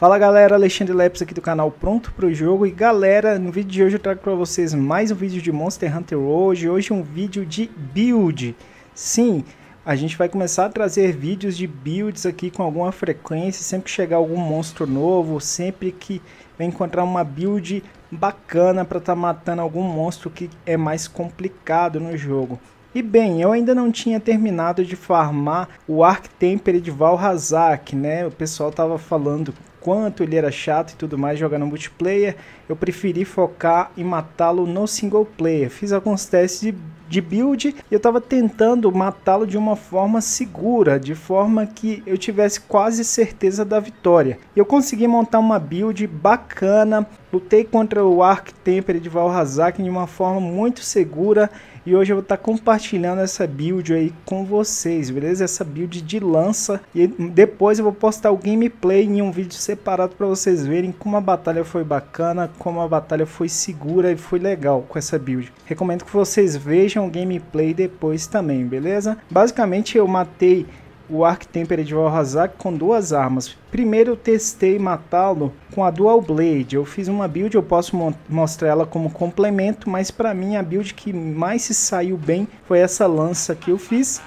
Fala galera, Alexandre Lepes aqui do canal Pronto Pro Jogo e galera, no vídeo de hoje eu trago para vocês mais um vídeo de Monster Hunter World, hoje um vídeo de build. Sim, a gente vai começar a trazer vídeos de builds aqui com alguma frequência, sempre que chegar algum monstro novo, sempre que vai encontrar uma build bacana para estar tá matando algum monstro que é mais complicado no jogo. E bem, eu ainda não tinha terminado de farmar o Arc Temper de Valhazak, né? O pessoal tava falando quanto ele era chato e tudo mais jogando multiplayer. Eu preferi focar em matá-lo no single player. Fiz alguns testes de, de build e eu tava tentando matá-lo de uma forma segura, de forma que eu tivesse quase certeza da vitória. Eu consegui montar uma build bacana, lutei contra o Arc Temper de Valhazak de uma forma muito segura e hoje eu vou estar tá compartilhando essa build aí com vocês, beleza? Essa build de lança e depois eu vou postar o gameplay em um vídeo separado para vocês verem como a batalha foi bacana, como a batalha foi segura e foi legal com essa build. Recomendo que vocês vejam o gameplay depois também, beleza? Basicamente eu matei o Arc Temper de Valhazak com duas armas. Primeiro eu testei matá-lo com a Dual Blade. Eu fiz uma build, eu posso mo mostrar ela como complemento, mas para mim a build que mais se saiu bem foi essa lança que eu fiz.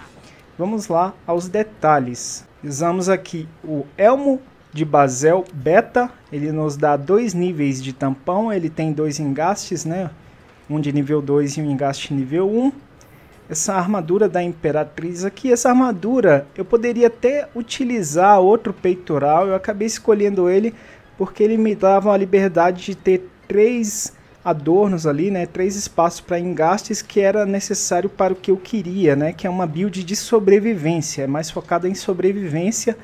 Vamos lá aos detalhes. Usamos aqui o Elmo de Basel Beta, ele nos dá dois níveis de tampão, ele tem dois engastes, né? Um de nível 2 e um engaste nível 1 essa armadura da Imperatriz aqui. Essa armadura eu poderia até utilizar outro peitoral, eu acabei escolhendo ele porque ele me dava a liberdade de ter três adornos ali, né, três espaços para engastes que era necessário para o que eu queria, né, que é uma build de sobrevivência, é mais focada em sobrevivência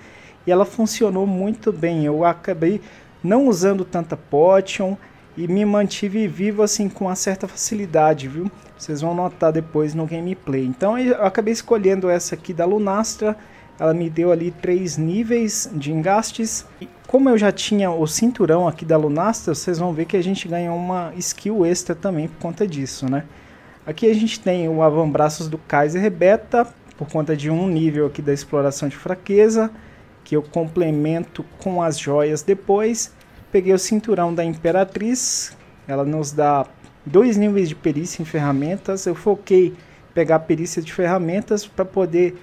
e ela funcionou muito bem. Eu acabei não usando tanta potion, e me mantive vivo assim com uma certa facilidade, viu? Vocês vão notar depois no gameplay. Então eu acabei escolhendo essa aqui da Lunastra. Ela me deu ali três níveis de engastes. E como eu já tinha o cinturão aqui da Lunastra, vocês vão ver que a gente ganhou uma skill extra também por conta disso, né? Aqui a gente tem o avambraços do Kaiser Rebeta, por conta de um nível aqui da exploração de fraqueza, que eu complemento com as joias depois. Peguei o cinturão da Imperatriz, ela nos dá dois níveis de perícia em ferramentas. Eu foquei pegar a perícia de ferramentas para poder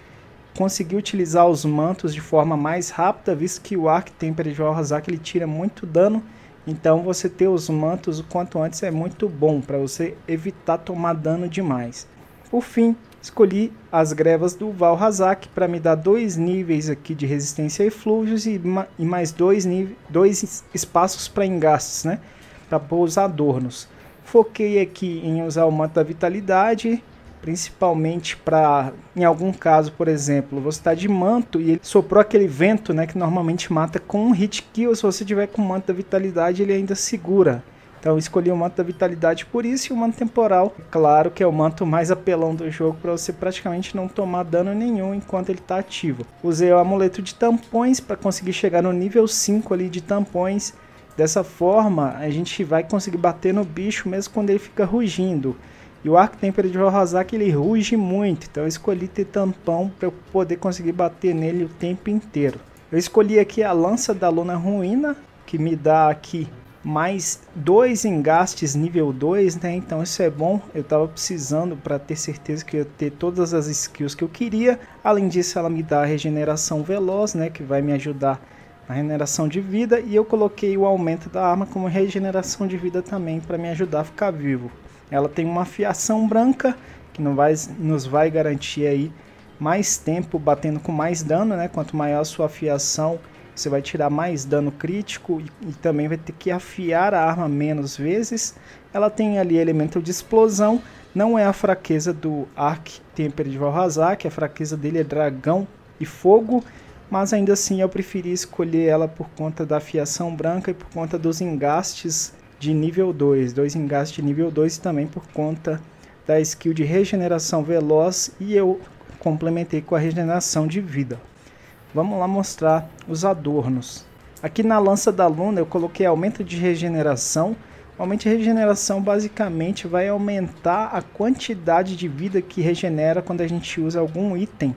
conseguir utilizar os mantos de forma mais rápida, visto que o Arc Temper de Hazak ele tira muito dano. Então você ter os mantos o quanto antes é muito bom para você evitar tomar dano demais. Por fim, escolhi as grevas do Valhazak para me dar dois níveis aqui de resistência a eflúvios e, e mais dois, dois espaços para engastes, né? Para pôr os adornos. Foquei aqui em usar o manto da vitalidade, principalmente para, em algum caso, por exemplo, você está de manto e ele soprou aquele vento, né, que normalmente mata com um hit kill. Se você tiver com manto da vitalidade, ele ainda segura. Então escolhi o manto da vitalidade por isso e o manto temporal, claro que é o manto mais apelão do jogo para você praticamente não tomar dano nenhum enquanto ele está ativo. Usei o amuleto de tampões para conseguir chegar no nível 5 ali de tampões. Dessa forma a gente vai conseguir bater no bicho mesmo quando ele fica rugindo. E o Arc Temper de Horrozak ele ruge muito, então eu escolhi ter tampão para eu poder conseguir bater nele o tempo inteiro. Eu escolhi aqui a lança da Luna Ruína, que me dá aqui mais dois engastes nível 2, né? Então isso é bom. Eu estava precisando para ter certeza que eu ia ter todas as skills que eu queria. Além disso, ela me dá a regeneração veloz, né? Que vai me ajudar na regeneração de vida. E eu coloquei o aumento da arma como regeneração de vida também para me ajudar a ficar vivo. Ela tem uma afiação branca que não vai, nos vai garantir aí mais tempo batendo com mais dano, né? Quanto maior a sua afiação, você vai tirar mais dano crítico e, e, também vai ter que afiar a arma menos vezes. Ela tem ali elemento de explosão, não é a fraqueza do Arc Temper de Valhazak, a fraqueza dele é dragão e fogo, mas ainda assim eu preferi escolher ela por conta da afiação branca e por conta dos engastes de nível 2, dois engastes de nível 2 e também por conta da skill de regeneração veloz e eu complementei com a regeneração de vida. Vamos lá mostrar os adornos. Aqui na lança da luna eu coloquei aumento de regeneração. O aumento de regeneração basicamente vai aumentar a quantidade de vida que regenera quando a gente usa algum item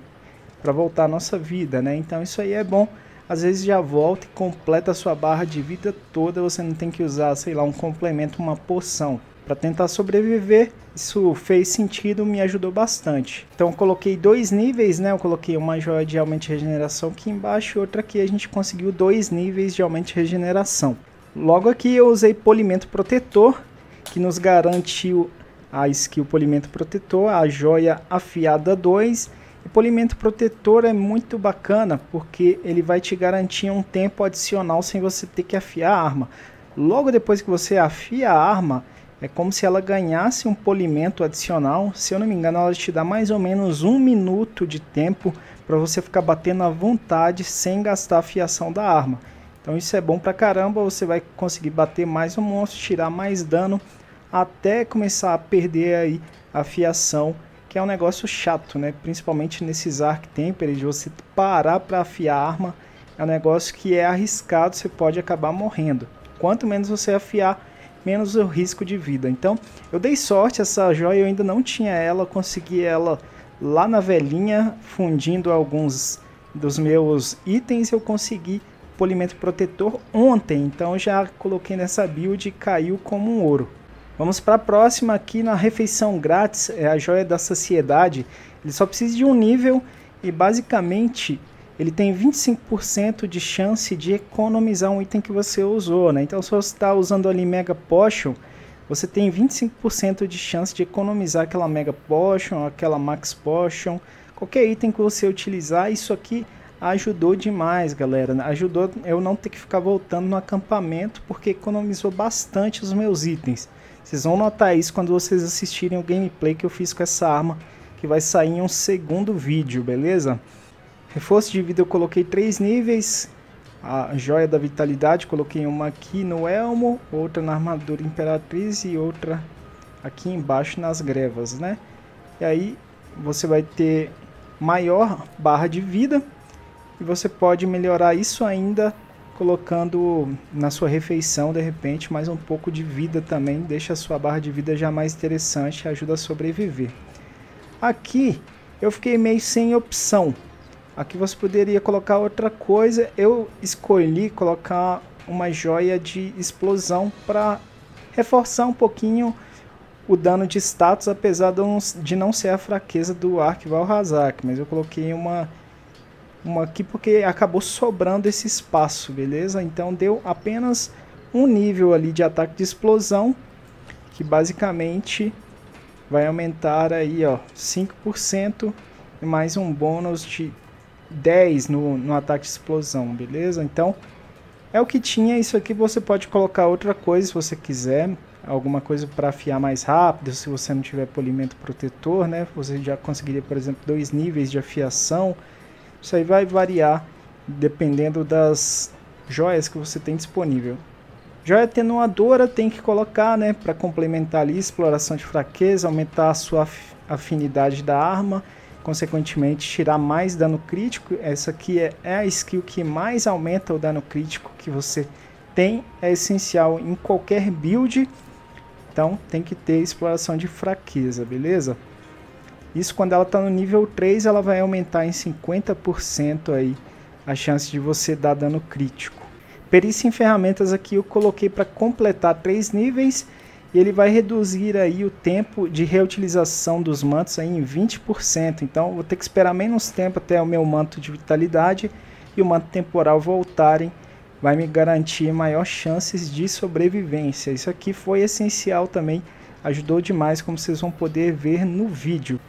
para voltar a nossa vida, né? Então isso aí é bom. às vezes já volta e completa a sua barra de vida toda, você não tem que usar, sei lá, um complemento, uma poção. Para tentar sobreviver, isso fez sentido, me ajudou bastante. Então coloquei dois níveis, né? Eu coloquei uma joia de aumento de regeneração aqui embaixo e outra aqui a gente conseguiu dois níveis de aumento de regeneração. Logo aqui eu usei polimento protetor, que nos garantiu a skill polimento protetor, a joia afiada 2 o polimento protetor é muito bacana porque ele vai te garantir um tempo adicional sem você ter que afiar a arma. Logo depois que você afia a arma, é como se ela ganhasse um polimento adicional. Se eu não me engano, ela te dá mais ou menos um minuto de tempo para você ficar batendo à vontade sem gastar a afiação da arma. Então isso é bom pra caramba, você vai conseguir bater mais um monstro, tirar mais dano, até começar a perder aí a afiação que é um negócio chato, né? Principalmente nesses Arc Temper, de você parar para afiar a arma, é um negócio que é arriscado, você pode acabar morrendo. Quanto menos você afiar, menos o risco de vida. Então, eu dei sorte, essa joia eu ainda não tinha ela, consegui ela lá na velhinha, fundindo alguns dos meus itens, eu consegui polimento protetor ontem, então já coloquei nessa build e caiu como um ouro. Vamos para a próxima aqui na refeição grátis, é a joia da saciedade. Ele só precisa de um nível e basicamente ele tem 25% de chance de economizar um item que você usou, né? Então se você está usando ali Mega Potion, você tem 25% de chance de economizar aquela Mega Potion, aquela Max Potion, qualquer item que você utilizar, isso aqui ajudou demais, galera. Ajudou eu não ter que ficar voltando no acampamento, porque economizou bastante os meus itens. Vocês vão notar isso quando vocês assistirem o gameplay que eu fiz com essa arma, que vai sair em um segundo vídeo, beleza? Reforço de vida eu coloquei três níveis. A joia da vitalidade coloquei uma aqui no elmo, outra na armadura imperatriz e outra aqui embaixo nas grevas, né? E aí você vai ter maior barra de vida e você pode melhorar isso ainda colocando na sua refeição de repente mais um pouco de vida também, deixa a sua barra de vida já mais interessante, ajuda a sobreviver. Aqui eu fiquei meio sem opção. Aqui você poderia colocar outra coisa. Eu escolhi colocar uma joia de explosão para reforçar um pouquinho o dano de status, apesar de não ser a fraqueza do Ark Valhazak, mas eu coloquei uma uma aqui porque acabou sobrando esse espaço, beleza? Então deu apenas um nível ali de ataque de explosão, que basicamente vai aumentar aí, ó, 5% e mais um bônus de 10 no, no ataque de explosão, beleza? Então, é o que tinha, isso aqui você pode colocar outra coisa se você quiser, alguma coisa para afiar mais rápido, se você não tiver polimento protetor, né? Você já conseguiria, por exemplo, dois níveis de afiação, isso aí vai variar dependendo das joias que você tem disponível. Joia atenuadora tem que colocar, né, para complementar ali exploração de fraqueza, aumentar a sua afinidade da arma, consequentemente tirar mais dano crítico. Essa aqui é, é a skill que mais aumenta o dano crítico que você tem, é essencial em qualquer build. Então tem que ter exploração de fraqueza, beleza? Isso quando ela está no nível 3, ela vai aumentar em 50% aí a chance de você dar dano crítico. Perícia em ferramentas aqui eu coloquei para completar três níveis e ele vai reduzir aí o tempo de reutilização dos mantos aí em 20%. Então vou ter que esperar menos tempo até o meu manto de vitalidade e o manto temporal voltarem. Vai me garantir maior chances de sobrevivência. Isso aqui foi essencial também, ajudou demais como vocês vão poder ver no vídeo.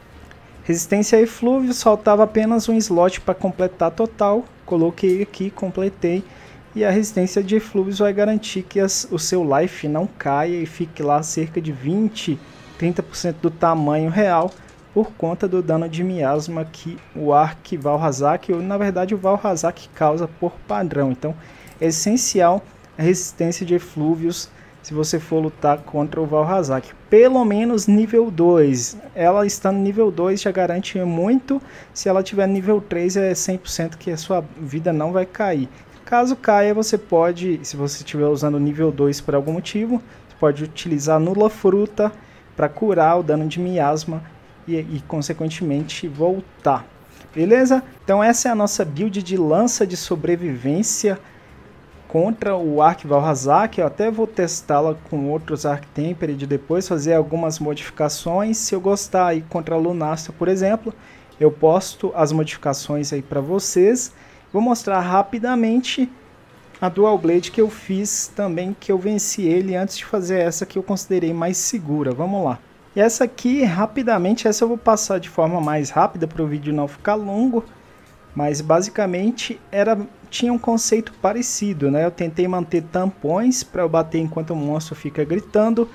Resistência a eflúvios, faltava apenas um slot para completar total. Coloquei aqui, completei. E a resistência de eflúvios vai garantir que as, o seu life não caia e fique lá cerca de 20, 30% do tamanho real por conta do dano de miasma que o Ark Valhazak, ou na verdade o Valhazak causa por padrão. Então é essencial a resistência de eflúvios se você for lutar contra o Valhazak. Pelo menos nível 2. Ela está no nível 2 já garante muito. Se ela tiver nível 3 é 100% que a sua vida não vai cair. Caso caia, você pode, se você estiver usando nível 2 por algum motivo, você pode utilizar Nula Fruta para curar o dano de miasma e, e consequentemente voltar. Beleza? Então essa é a nossa build de lança de sobrevivência contra o Ark Valhazak. Eu até vou testá-la com outros Ark Tempered depois, fazer algumas modificações. Se eu gostar aí contra a Lunastra, por exemplo, eu posto as modificações aí para vocês. Vou mostrar rapidamente a Dual Blade que eu fiz também, que eu venci ele antes de fazer essa que eu considerei mais segura. Vamos lá. E essa aqui, rapidamente, essa eu vou passar de forma mais rápida para o vídeo não ficar longo. Mas basicamente era tinha um conceito parecido, né? Eu tentei manter tampões para eu bater enquanto o monstro fica gritando.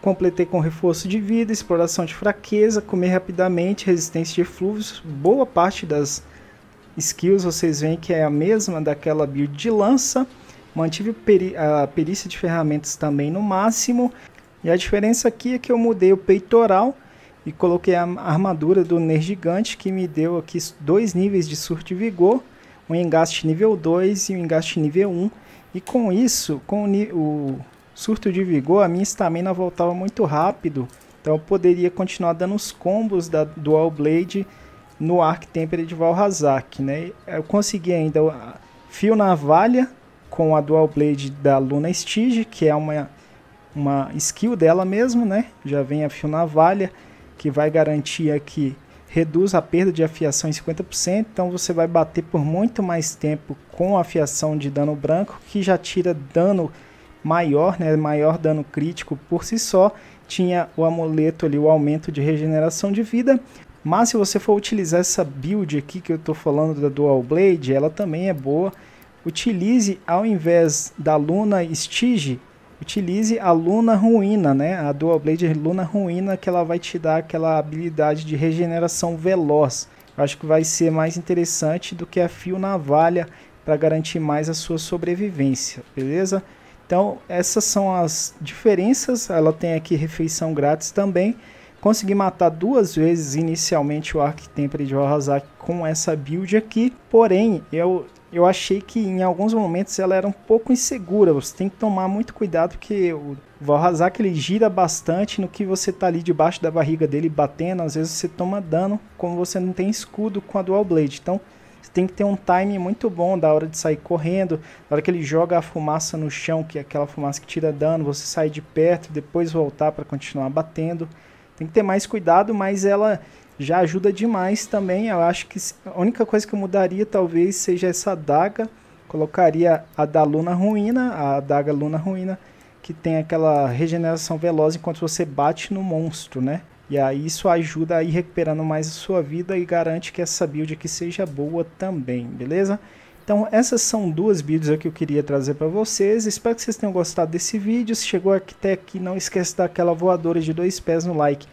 Completei com reforço de vida, exploração de fraqueza, comer rapidamente, resistência de fluidos. Boa parte das skills vocês veem que é a mesma daquela build de lança. Mantive peri a perícia de ferramentas também no máximo. E a diferença aqui é que eu mudei o peitoral e coloquei a armadura do Ner Gigante, que me deu aqui dois níveis de surto e vigor, um engaste nível 2 e um engaste nível 1. E com isso, com o surto de vigor, a minha estamina voltava muito rápido, então eu poderia continuar dando os combos da Dual Blade no Arc Tempered de Valhazak, né? Eu consegui ainda fio navalha com a Dual Blade da Luna Stige, que é uma, uma skill dela mesmo, né? Já vem a fio navalha, que vai garantir aqui reduz a perda de afiação em 50%, então você vai bater por muito mais tempo com afiação de dano branco, que já tira dano maior, né, maior dano crítico por si só. Tinha o amuleto ali, o aumento de regeneração de vida, mas se você for utilizar essa build aqui que eu estou falando da Dual Blade, ela também é boa. Utilize ao invés da Luna Stige, utilize a Luna Ruína, né? A Dual Blade Luna Ruína que ela vai te dar aquela habilidade de regeneração veloz. Eu acho que vai ser mais interessante do que a Fio Navalha para garantir mais a sua sobrevivência, beleza? Então essas são as diferenças. Ela tem aqui refeição grátis também. Consegui matar duas vezes inicialmente o Arc Temple de Valhazak com essa build aqui, porém eu, eu achei que em alguns momentos ela era um pouco insegura, você tem que tomar muito cuidado porque o Valhazak ele gira bastante no que você tá ali debaixo da barriga dele batendo, às vezes você toma dano como você não tem escudo com a Dual Blade, então você tem que ter um time muito bom da hora de sair correndo, na hora que ele joga a fumaça no chão, que é aquela fumaça que tira dano, você sair de perto e depois voltar para continuar batendo. Tem que ter mais cuidado, mas ela já ajuda demais também. Eu acho que a única coisa que eu mudaria talvez seja essa adaga. Colocaria a da Luna Ruína, a adaga Luna Ruína, que tem aquela regeneração veloz enquanto você bate no monstro, né? E aí isso ajuda a ir recuperando mais a sua vida e garante que essa build aqui seja boa também, beleza? Então essas são duas builds que eu queria trazer para vocês. Espero que vocês tenham gostado desse vídeo. Se chegou até aqui, não esqueça daquela voadora de dois pés no like,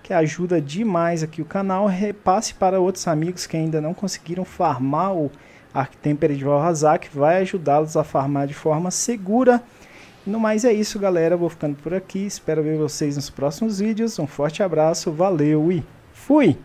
que ajuda demais aqui o canal. Repasse para outros amigos que ainda não conseguiram farmar o Arctemper de Valhazak. Vai ajudá-los a farmar de forma segura. No mais é isso, galera. Vou ficando por aqui. Espero ver vocês nos próximos vídeos. Um forte abraço, valeu e fui!